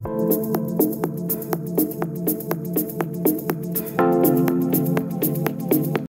Thank you.